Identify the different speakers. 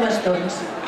Speaker 1: el.